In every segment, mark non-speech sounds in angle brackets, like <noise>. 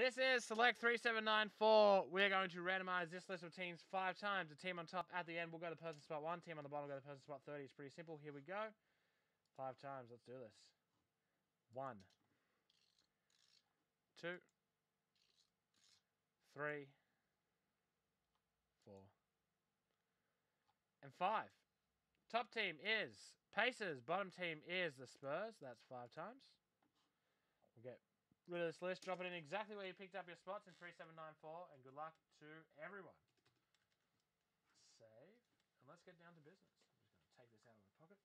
This is Select 3794. We're going to randomize this list of teams five times. The team on top at the end will go to person spot one. Team on the bottom will go to person spot 30. It's pretty simple. Here we go. Five times. Let's do this. One, two, three, four, and five. Top team is Pacers. Bottom team is the Spurs. That's five times. We'll get rid of this list. Drop it in exactly where you picked up your spots in 3794. And good luck to everyone. Save. And let's get down to business. I'm just going to take this out of my pocket.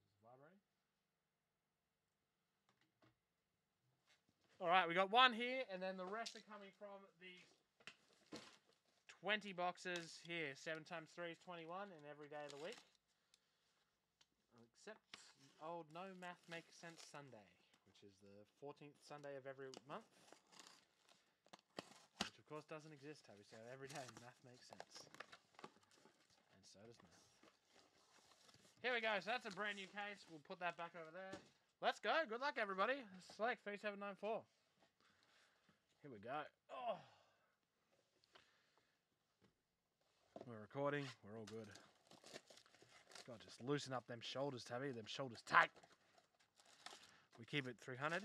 This is vibrating. All right, we got one here, and then the rest are coming from the 20 boxes here. 7 times 3 is 21 in every day of the week. Except old No Math Makes Sense Sunday, which is the 14th Sunday of every month. Which, of course, doesn't exist, Toby. So every day math makes sense. And so does math. Here we go. So that's a brand new case. We'll put that back over there. Let's go. Good luck, everybody. Select 3794. Here we go. Oh. We're recording. We're all good. God, just loosen up them shoulders, Tabby. Them shoulders tight. We keep it 300.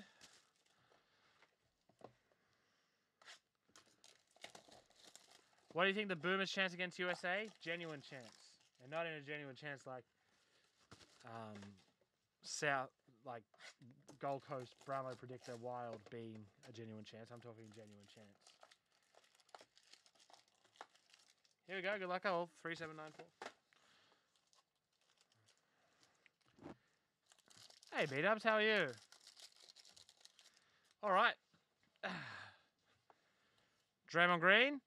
What do you think the Boomers' chance against USA? Genuine chance. And not in a genuine chance like um, South, like Gold Coast Brownlow predictor Wild being a genuine chance. I'm talking genuine chance. Here we go. Good luck, all. 3794. Hey, B Dubs, how are you? All right. <sighs> Draymond Green.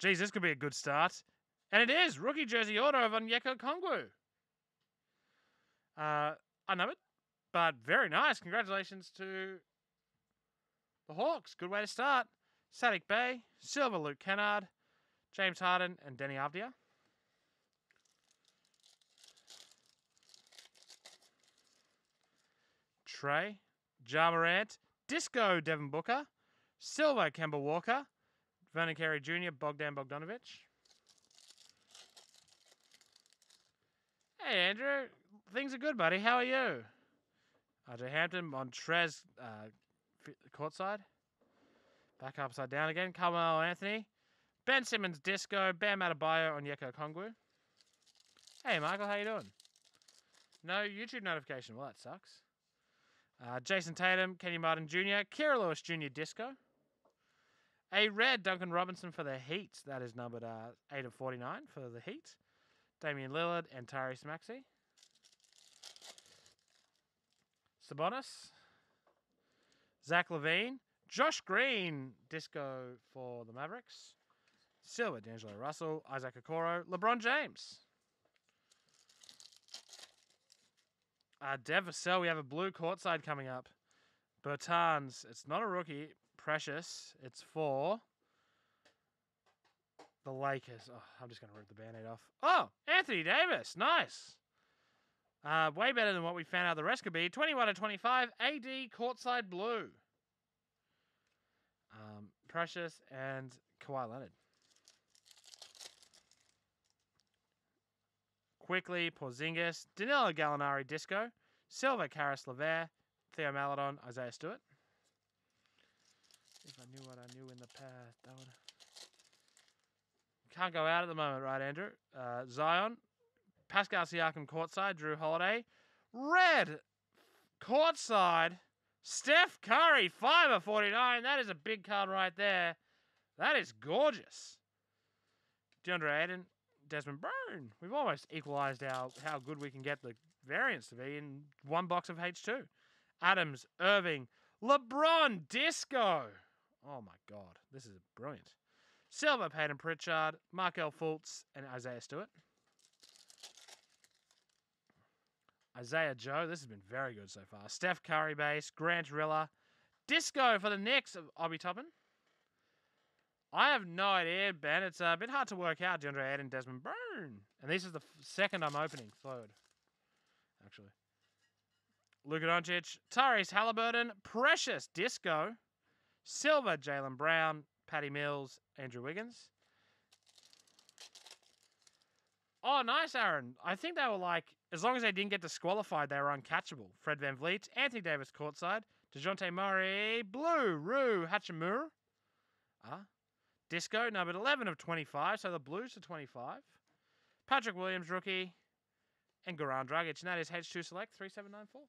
Geez, this could be a good start. And it is. Rookie jersey auto of Onyeka Okongwu. Uh, I know it, but very nice. Congratulations to the Hawks. Good way to start. Saddiq Bey, Silver Luke Kennard, James Harden, and Deni Avdija. Trey, Ja Morant, Disco Devin Booker, Silver Kemba Walker, Vernon Carey Jr., Bogdan Bogdanovich. Hey, Andrew. Things are good, buddy. How are you? RJ Hampton, Montrez, uh, courtside. Back upside down again. Carmelo Anthony. Ben Simmons, Disco. Bam Adebayo, Onyeka Okongwu. Hey, Michael. How you doing? No YouTube notification. Well, that sucks. Uh, Jayson Tatum, Kenny Martin Jr., Kira Lewis Jr. Disco. A red Duncan Robinson for the Heat. That is numbered uh, 8 of 49 for the Heat. Damian Lillard and Tyrese Maxey. Sabonis. Zach LaVine. Josh Green, Disco for the Mavericks. Silver, D'Angelo Russell. Isaac Okoro. LeBron James. Uh, we have a blue courtside coming up. Bertans, it's not a rookie. Precious, it's for the Lakers. Oh, I'm just going to rip the band aid off. Oh, Anthony Davis. Nice. Uh, way better than what we found out the rest could be. 21 to 25. AD courtside blue. Um, Precious and Kawhi Leonard. Quickly, Porzingis, Danilo Gallinari, Disco, Silva, Caris LeVert, Theo Maledon, Isaiah Stewart. If I knew what I knew in the past, I would. Can't go out at the moment, right, Andrew? Uh, Zion, Pascal Siakam courtside, Jrue Holiday, red courtside, Steph Curry, five of forty-nine. That is a big card right there. That is gorgeous. DeAndre Ayton, Desmond Bane. We've almost equalized our how good we can get the variants to be in one box of H2. Adams, Irving, LeBron, Disco. Oh my God, this is brilliant. Silver, Payton Pritchard, Markelle Fultz, and Isaiah Stewart. Isaiah Joe, this has been very good so far. Steph Curry base, Grant Riller, Disco for the Knicks of Obi Toppin. I have no idea, Ben. It's a bit hard to work out. DeAndre Ayton, Desmond Bane, and this is the second I'm opening. Third, actually. Luka Doncic, Tyrese Halliburton, Precious Disco, Silver, Jaylen Brown, Patty Mills, Andrew Wiggins. Oh, nice, Aaron. I think they were like, as long as they didn't get disqualified, they were uncatchable. Fred VanVleet, Anthony Davis courtside, Dejounte Murray, Blue, Rui, Hachimura. Ah. Disco, numbered 11 of 25, so the Blues are 25. Patrick Williams, rookie. And Goran Dragic, and that is H2 Select 3794.